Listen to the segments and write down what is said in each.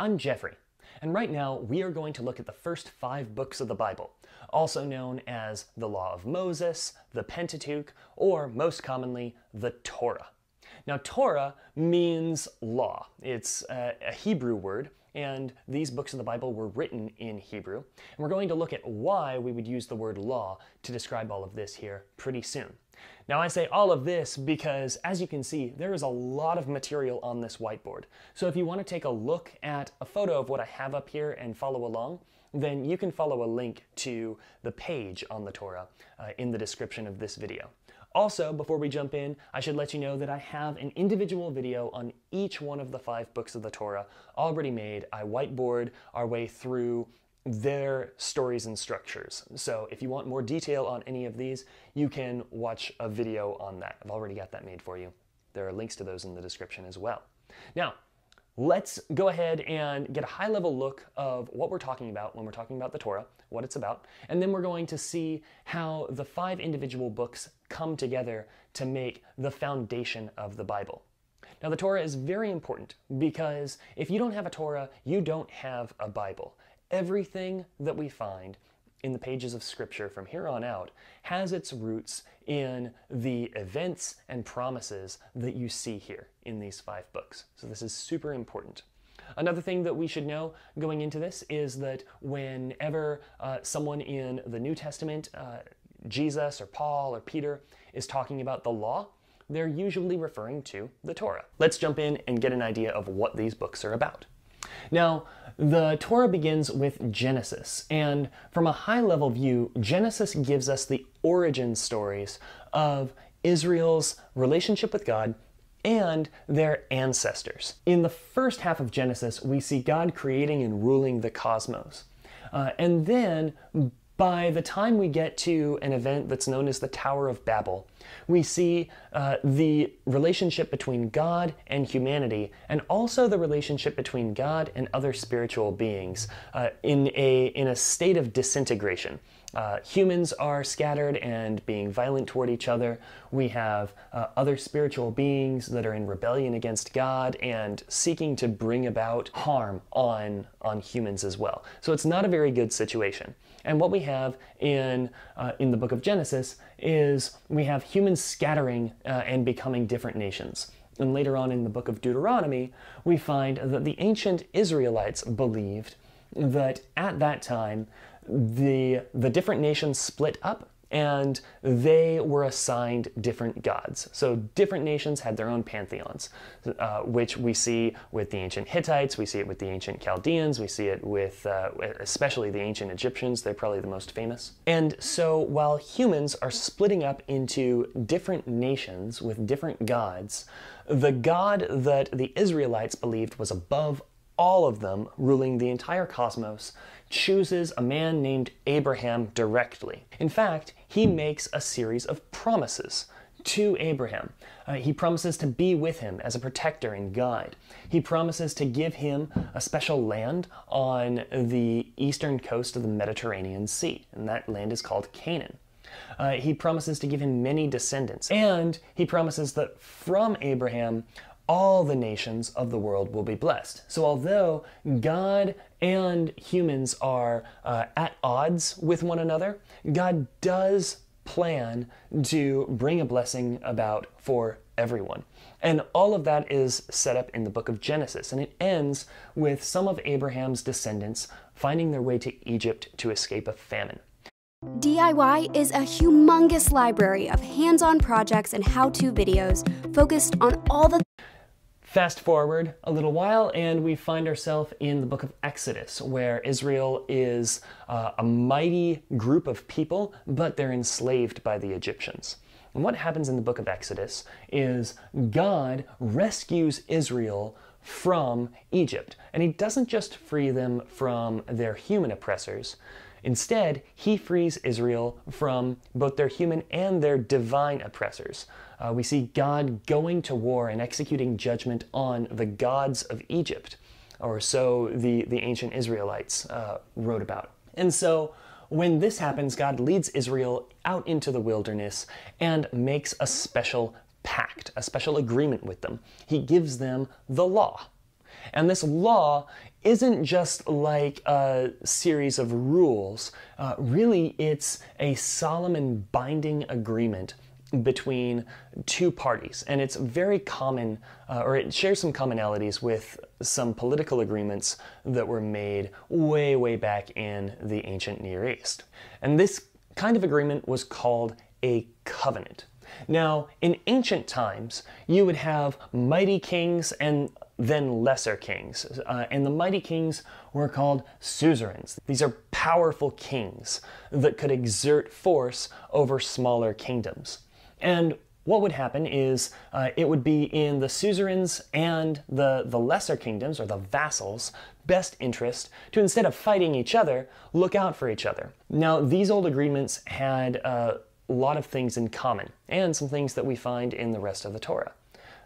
I'm Jeffrey, and right now we are going to look at the first five books of the Bible, also known as the Law of Moses, the Pentateuch, or most commonly, the Torah. Now, Torah means law. It's a, Hebrew word, and these books of the Bible were written in Hebrew. And we're going to look at why we would use the word law to describe all of this here pretty soon. Now, I say all of this because, as you can see, there is a lot of material on this whiteboard. So if you want to take a look at a photo of what I have up here and follow along, then you can follow a link to the page on the Torah uh, in the description of this video. Also, before we jump in, I should let you know that I have an individual video on each one of the five books of the Torah already made. I whiteboard our way through their stories and structures. So if you want more detail on any of these, you can watch a video on that. I've already got that made for you. There are links to those in the description as well. Now, let's go ahead and get a high level look of what we're talking about when we're talking about the Torah, what it's about, and then we're going to see how the five individual books come together to make the foundation of the Bible. Now, the Torah is very important because if you don't have a Torah, you don't have a Bible. Everything that we find in the pages of Scripture from here on out has its roots in the events and promises that you see here in these five books. So, this is super important. Another thing that we should know going into this is that whenever uh, someone in the New Testament, uh, Jesus or Paul or Peter, is talking about the law, they're usually referring to the Torah. Let's jump in and get an idea of what these books are about. Now, the Torah begins with Genesis, and from a high level view, Genesis gives us the origin stories of Israel's relationship with God and their ancestors. In the first half of Genesis, we see God creating and ruling the cosmos. Uh, and then by the time we get to an event that's known as the Tower of Babel, we see uh, the relationship between God and humanity, and also the relationship between God and other spiritual beings uh, in, a, in a state of disintegration. Uh, humans are scattered and being violent toward each other. We have uh, other spiritual beings that are in rebellion against God and seeking to bring about harm on, on humans as well. So it's not a very good situation. And what we have in, uh, in the book of Genesis is we have humans scattering uh, and becoming different nations. And later on in the book of Deuteronomy, we find that the ancient Israelites believed that at that time the, the different nations split up and they were assigned different gods. So different nations had their own pantheons, uh, which we see with the ancient Hittites, we see it with the ancient Chaldeans, we see it with uh, especially the ancient Egyptians. They're probably the most famous. And so while humans are splitting up into different nations with different gods, the God that the Israelites believed was above all of them, ruling the entire cosmos, chooses a man named Abraham directly. In fact, he makes a series of promises to Abraham. Uh, he promises to be with him as a protector and guide. He promises to give him a special land on the eastern coast of the Mediterranean Sea, and that land is called Canaan. Uh, he promises to give him many descendants, and he promises that from Abraham all the nations of the world will be blessed. So, although God and humans are uh, at odds with one another, God does plan to bring a blessing about for everyone. And all of that is set up in the book of Genesis, and it ends with some of Abraham's descendants finding their way to Egypt to escape a famine. DIY is a humongous library of hands on projects and how to videos focused on all the Fast forward a little while, and we find ourselves in the book of Exodus, where Israel is uh, a mighty group of people, but they're enslaved by the Egyptians. And what happens in the book of Exodus is God rescues Israel from Egypt. And he doesn't just free them from their human oppressors, Instead, he frees Israel from both their human and their divine oppressors. Uh, we see God going to war and executing judgment on the gods of Egypt, or so the, the ancient Israelites uh, wrote about. And so, when this happens, God leads Israel out into the wilderness and makes a special pact, a special agreement with them. He gives them the law. And this law isn't just like a series of rules. Uh, really, it's a solemn and binding agreement between two parties. And it's very common, uh, or it shares some commonalities with some political agreements that were made way, way back in the ancient Near East. And this kind of agreement was called a covenant. Now, in ancient times, you would have mighty kings and then lesser kings. Uh, and the mighty kings were called suzerains. These are powerful kings that could exert force over smaller kingdoms. And what would happen is uh, it would be in the suzerains and the, the lesser kingdoms, or the vassals, best interest to instead of fighting each other, look out for each other. Now, these old agreements had uh, a lot of things in common, and some things that we find in the rest of the Torah.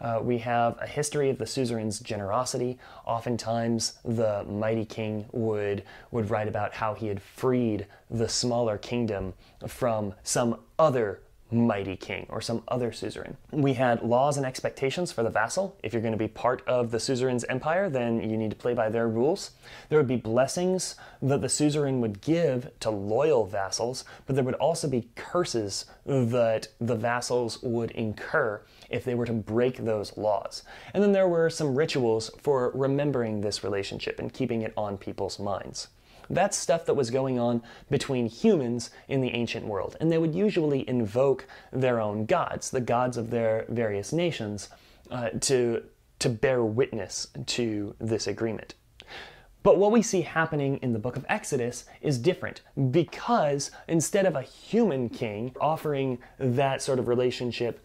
Uh, we have a history of the suzerain's generosity. Oftentimes, the mighty king would, would write about how he had freed the smaller kingdom from some other mighty king or some other suzerain. We had laws and expectations for the vassal. If you're going to be part of the suzerain's empire, then you need to play by their rules. There would be blessings that the suzerain would give to loyal vassals, but there would also be curses that the vassals would incur if they were to break those laws. And then there were some rituals for remembering this relationship and keeping it on people's minds. That's stuff that was going on between humans in the ancient world. And they would usually invoke their own gods, the gods of their various nations, uh, to, to bear witness to this agreement. But what we see happening in the book of Exodus is different because instead of a human king offering that sort of relationship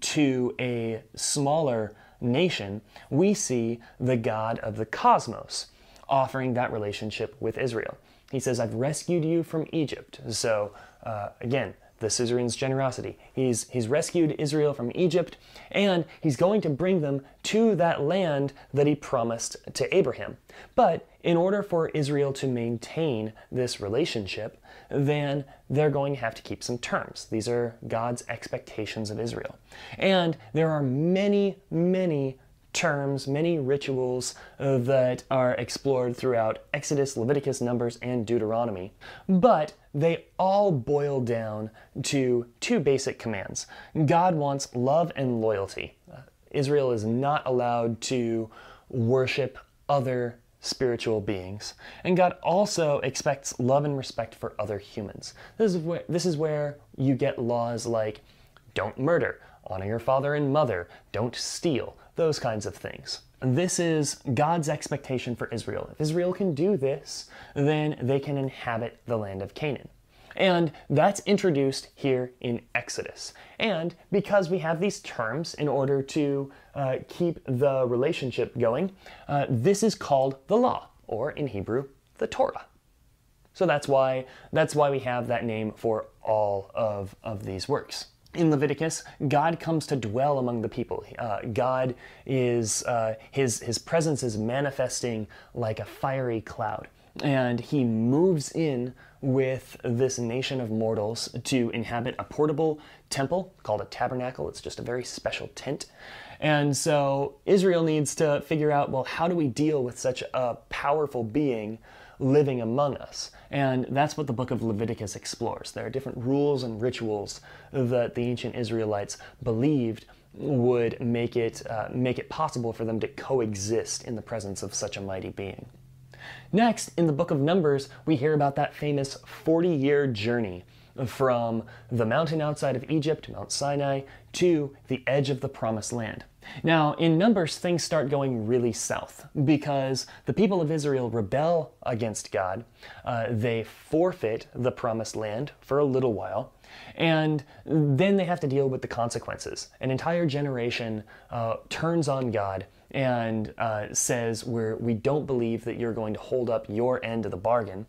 to a smaller nation, we see the God of the cosmos offering that relationship with Israel. He says, I've rescued you from Egypt. So, uh, again, the suzerain's generosity. He's, he's rescued Israel from Egypt, and he's going to bring them to that land that he promised to Abraham. But in order for Israel to maintain this relationship, then they're going to have to keep some terms. These are God's expectations of Israel. And there are many, many terms, many rituals uh, that are explored throughout Exodus, Leviticus, Numbers, and Deuteronomy. But they all boil down to two basic commands. God wants love and loyalty. Uh, Israel is not allowed to worship other spiritual beings. And God also expects love and respect for other humans. This is where, this is where you get laws like don't murder, honor your father and mother, don't steal, those kinds of things. This is God's expectation for Israel. If Israel can do this, then they can inhabit the land of Canaan. And that's introduced here in Exodus. And because we have these terms in order to uh, keep the relationship going, uh, this is called the law, or in Hebrew, the Torah. So that's why, that's why we have that name for all of, of these works in Leviticus, God comes to dwell among the people. Uh, God is, uh, his, his presence is manifesting like a fiery cloud. And he moves in with this nation of mortals to inhabit a portable temple called a tabernacle. It's just a very special tent. And so Israel needs to figure out well, how do we deal with such a powerful being living among us? And that's what the book of Leviticus explores. There are different rules and rituals that the ancient Israelites believed would make it, uh, make it possible for them to coexist in the presence of such a mighty being. Next, in the book of Numbers, we hear about that famous 40 year journey from the mountain outside of Egypt, Mount Sinai, to the edge of the promised land. Now, in Numbers, things start going really south because the people of Israel rebel against God. Uh, they forfeit the promised land for a little while, and then they have to deal with the consequences. An entire generation uh, turns on God and uh, says, We're, We don't believe that you're going to hold up your end of the bargain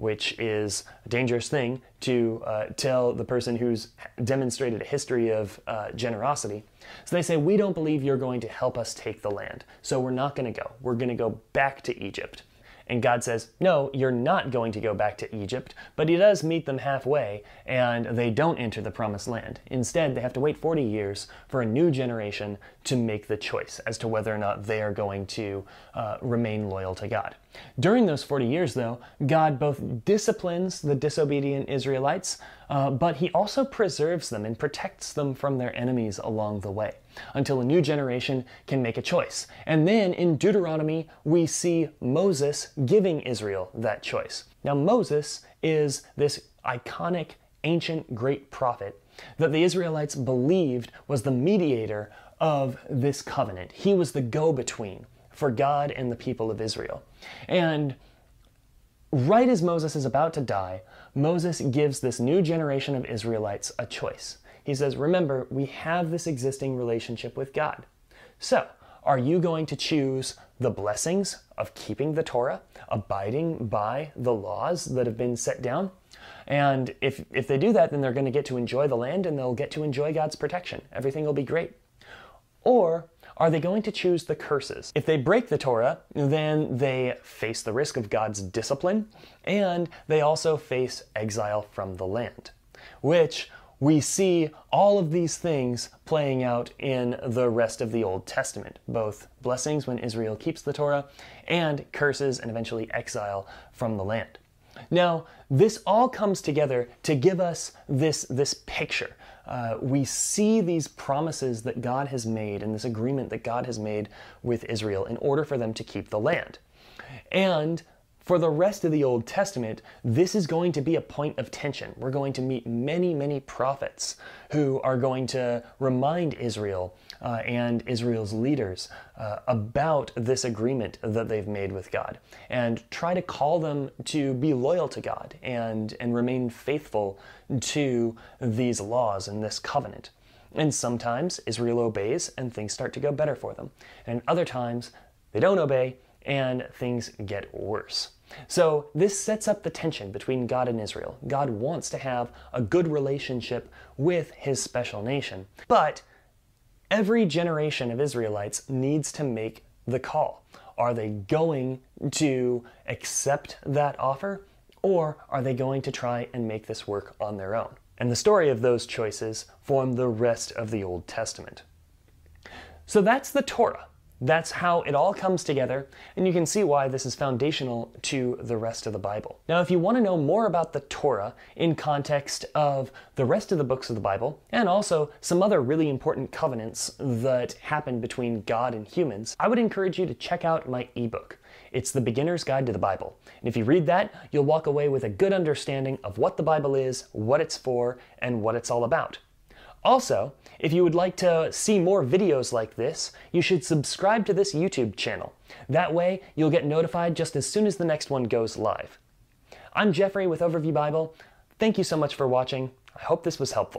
which is a dangerous thing to uh, tell the person who's demonstrated a history of uh, generosity. So they say, We don't believe you're going to help us take the land, so we're not going to go. We're going to go back to Egypt. And God says, No, you're not going to go back to Egypt, but He does meet them halfway, and they don't enter the promised land. Instead, they have to wait 40 years for a new generation to make the choice as to whether or not they are going to uh, remain loyal to God. During those 40 years, though, God both disciplines the disobedient Israelites, uh, but He also preserves them and protects them from their enemies along the way until a new generation can make a choice. And then in Deuteronomy, we see Moses giving Israel that choice. Now, Moses is this iconic, ancient, great prophet that the Israelites believed was the mediator of this covenant. He was the go between for God and the people of Israel. And right as Moses is about to die, Moses gives this new generation of Israelites a choice. He says, Remember, we have this existing relationship with God. So, are you going to choose the blessings of keeping the Torah, abiding by the laws that have been set down? And if, if they do that, then they're going to get to enjoy the land and they'll get to enjoy God's protection. Everything will be great. Or are they going to choose the curses? If they break the Torah, then they face the risk of God's discipline and they also face exile from the land, which we see all of these things playing out in the rest of the Old Testament both blessings when Israel keeps the Torah, and curses and eventually exile from the land. Now, this all comes together to give us this, this picture. Uh, we see these promises that God has made and this agreement that God has made with Israel in order for them to keep the land. And for the rest of the Old Testament, this is going to be a point of tension. We're going to meet many, many prophets who are going to remind Israel uh, and Israel's leaders uh, about this agreement that they've made with God and try to call them to be loyal to God and, and remain faithful to these laws and this covenant. And sometimes Israel obeys and things start to go better for them. And other times they don't obey and things get worse. So, this sets up the tension between God and Israel. God wants to have a good relationship with his special nation, but every generation of Israelites needs to make the call. Are they going to accept that offer, or are they going to try and make this work on their own? And the story of those choices form the rest of the Old Testament. So that's the Torah. That's how it all comes together, and you can see why this is foundational to the rest of the Bible. Now, if you want to know more about the Torah in context of the rest of the books of the Bible, and also some other really important covenants that happen between God and humans, I would encourage you to check out my ebook. It's The Beginner's Guide to the Bible. And if you read that, you'll walk away with a good understanding of what the Bible is, what it's for, and what it's all about. Also, if you would like to see more videos like this, you should subscribe to this YouTube channel. That way, you'll get notified just as soon as the next one goes live. I'm Jeffrey with Overview Bible. Thank you so much for watching. I hope this was helpful.